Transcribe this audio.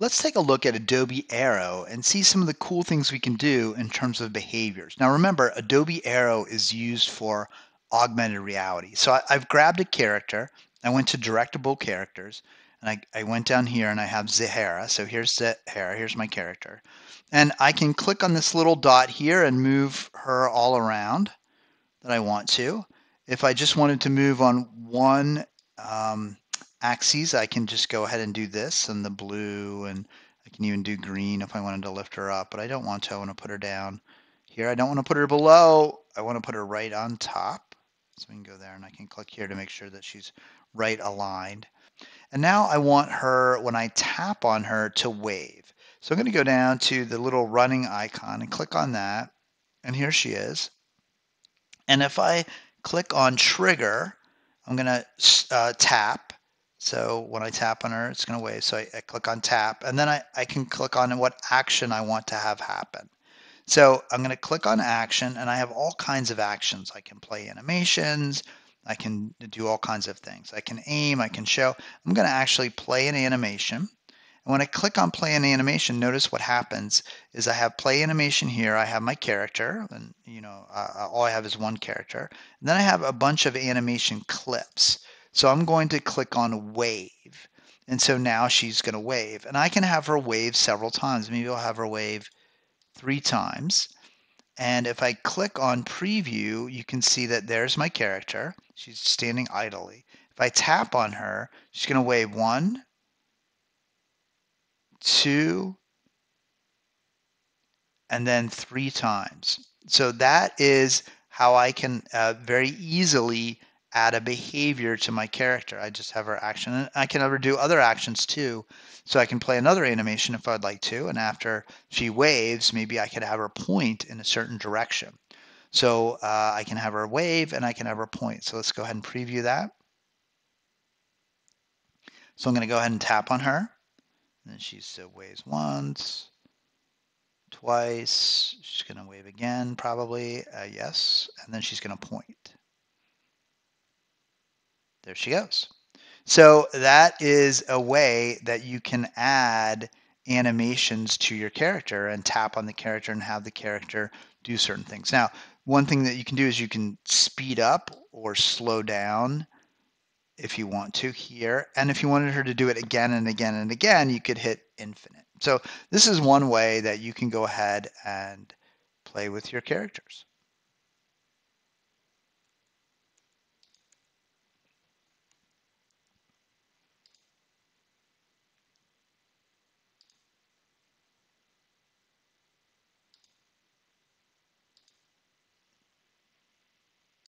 Let's take a look at Adobe Aero and see some of the cool things we can do in terms of behaviors. Now remember, Adobe Aero is used for augmented reality. So I, have grabbed a character, I went to directable characters, and I, I went down here and I have Zahara. So here's Zahara, here's my character. And I can click on this little dot here and move her all around that I want to. If I just wanted to move on one um, axes, I can just go ahead and do this and the blue, and I can even do green if I wanted to lift her up, but I don't want to. I want to put her down here. I don't want to put her below. I want to put her right on top. So we can go there and I can click here to make sure that she's right aligned. And now I want her, when I tap on her, to wave. So I'm going to go down to the little running icon and click on that. And here she is. And if I click on trigger, I'm going to uh, tap so when I tap on her, it's going to wave. So I, I, click on tap, and then I, I can click on what action I want to have happen. So I'm going to click on action, and I have all kinds of actions. I can play animations. I can do all kinds of things. I can aim. I can show. I'm going to actually play an animation. And when I click on play an animation, notice what happens is I have play animation here. I have my character, and you know, uh, all I have is one character. And then I have a bunch of animation clips. So I'm going to click on wave. And so now she's going to wave. And I can have her wave several times. Maybe I'll have her wave three times. And if I click on preview, you can see that there's my character. She's standing idly. If I tap on her, she's going to wave one, two, and then three times. So that is how I can uh, very easily add a behavior to my character. I just have her action. And I can ever do other actions too. So I can play another animation if I'd like to. And after she waves, maybe I could have her point in a certain direction. So uh, I can have her wave and I can have her point. So let's go ahead and preview that. So I'm going to go ahead and tap on her. And then she uh, waves once, twice. She's going to wave again, probably. Uh, yes. And then she's going to point. There she goes. So that is a way that you can add animations to your character and tap on the character and have the character do certain things. Now, one thing that you can do is you can speed up or slow down if you want to here. And if you wanted her to do it again and again and again, you could hit infinite. So this is one way that you can go ahead and play with your characters.